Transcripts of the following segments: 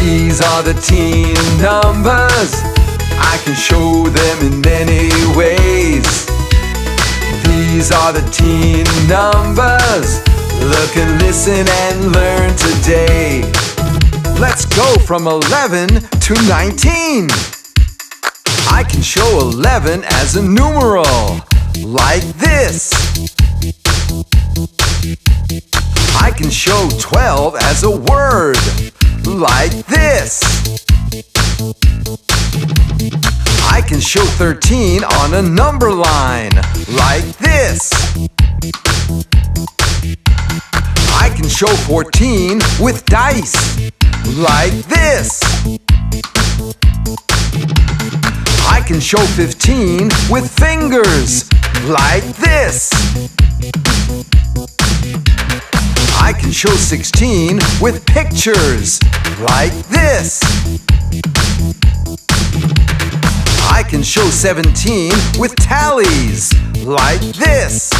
These are the teen numbers. I can show them in many ways. These are the teen numbers. Look and listen and learn today. Let's go from 11 to 19. I can show 11 as a numeral, like this. I can show 12 as a word, like this. I can show 13 on a number line, like this. I can show 14 with dice, like this. I can show 15 with fingers, like this. I can show 16 with pictures, like this. I can show 17 with tallies, like this.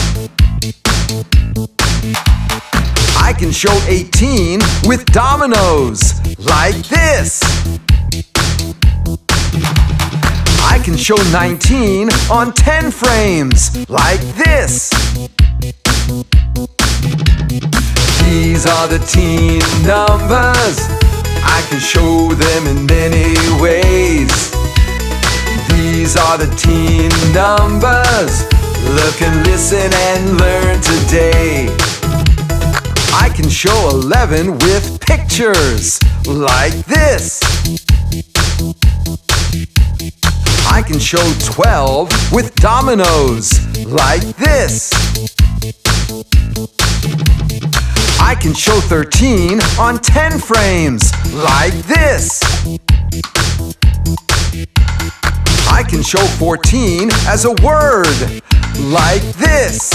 I can show 18 with dominoes, like this. I can show 19 on 10 frames, like this. These are the teen numbers. I can show them in many ways. These are the teen numbers. Look and listen and learn today. I can show 11 with pictures, like this. I can show 12 with dominoes, like this. I can show 13 on 10 frames, like this. I can show 14 as a word, like this.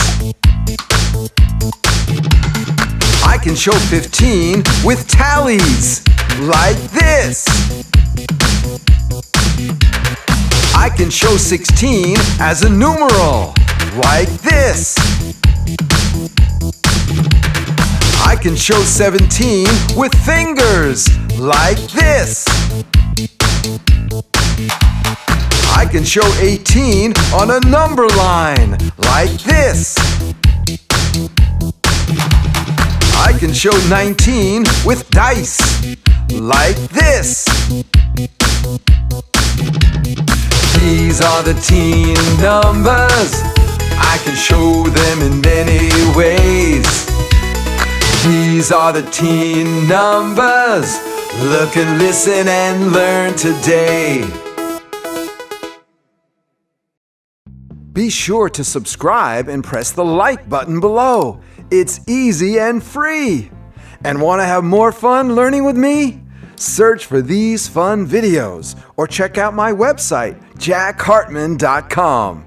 I can show 15 with tallies, like this. I can show 16 as a numeral, like this. I can show 17 with fingers, like this. I can show 18 on a number line, like this. I can show 19 with dice, like this. These are the teen numbers. I can show them in many ways. These are the teen numbers. Look and listen and learn today. Be sure to subscribe and press the like button below. It's easy and free. And want to have more fun learning with me? Search for these fun videos or check out my website, jackhartmann.com.